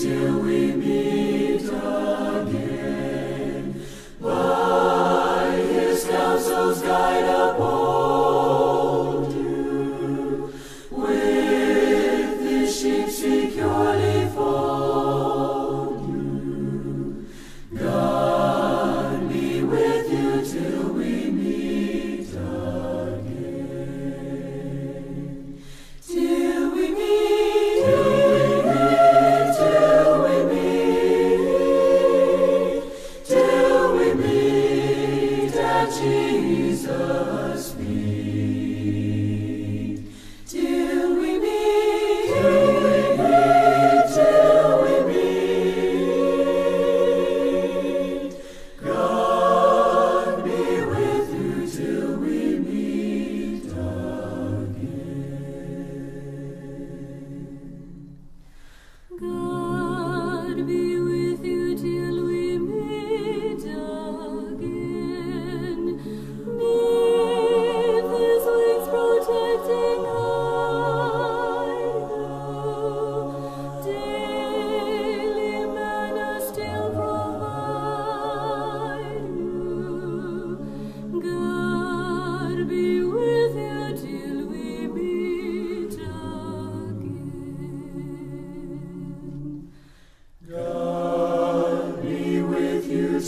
till we meet.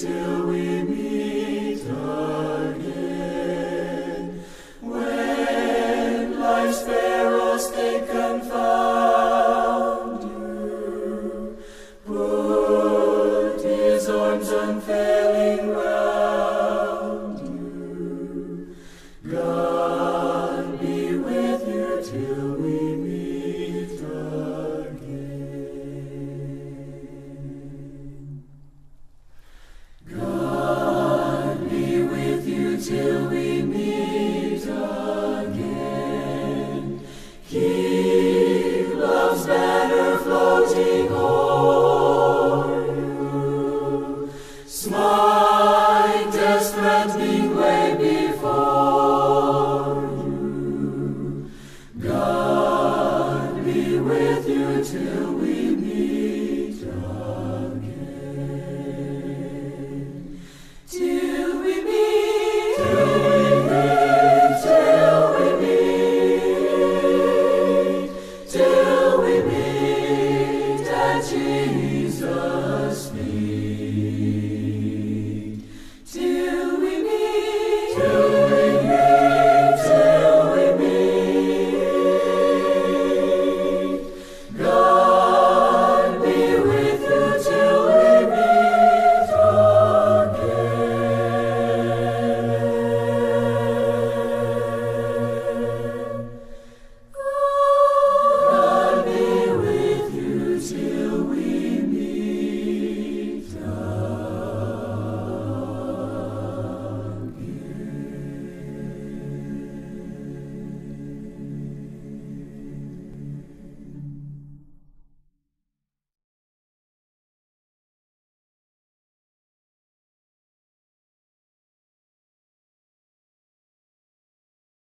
till we till we meet again. Keep love's banner floating on. you. Smite death's threatening before you. God be with you till we